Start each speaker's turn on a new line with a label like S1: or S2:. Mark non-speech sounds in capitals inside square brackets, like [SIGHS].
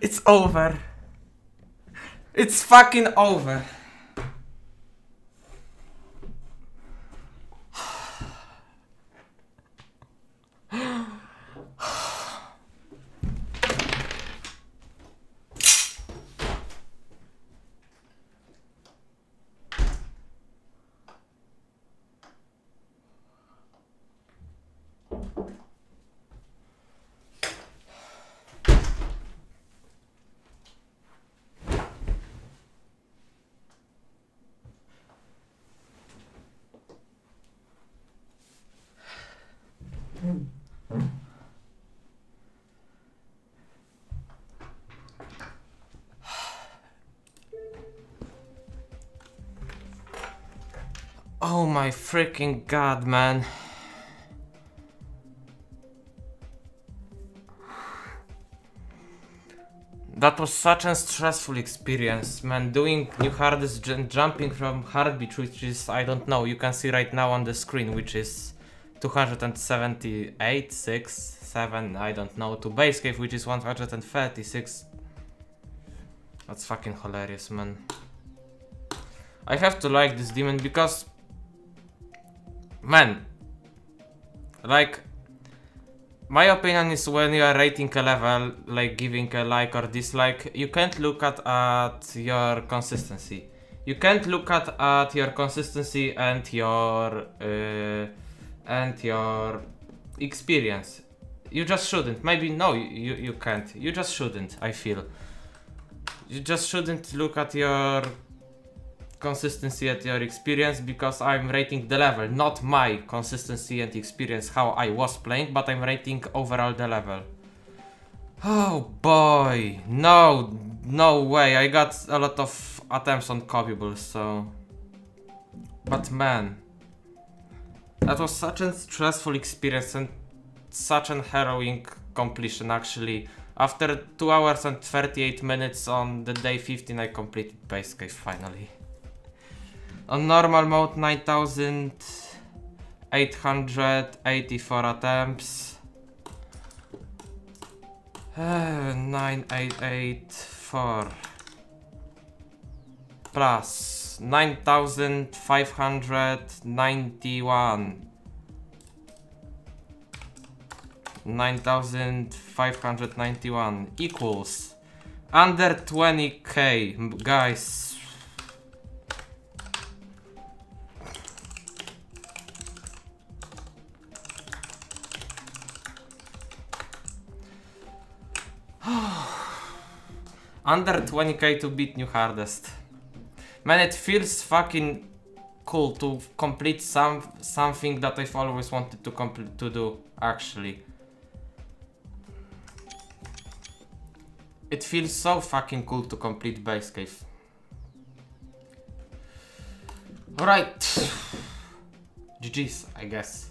S1: It's over. It's fucking over. Oh my freaking god, man. That was such a stressful experience, man. Doing new hardest jumping from Heartbeat, which is, I don't know, you can see right now on the screen, which is 278, 6, 7, I don't know, to Bass Cave, which is 136. That's fucking hilarious, man. I have to like this demon because man, like, my opinion is when you are rating a level, like giving a like or dislike, you can't look at, at your consistency. You can't look at, at your consistency and your uh, and your experience. You just shouldn't. Maybe no, you you can't. You just shouldn't. I feel. You just shouldn't look at your consistency at your experience because I'm rating the level, not my consistency and experience how I was playing, but I'm rating overall the level. Oh boy, no, no way, I got a lot of attempts on copyables, so... But man, that was such a stressful experience and such an harrowing completion actually. After 2 hours and 38 minutes on the day 15 I completed Bass Cave finally. On normal mode 9884 attempts. Uh, 9884 plus 9591 9591 equals under 20k guys Under 20k to beat new hardest. Man, it feels fucking cool to complete some something that I've always wanted to complete to do, actually. It feels so fucking cool to complete Bass Cave. Alright. [SIGHS] GG's, I guess.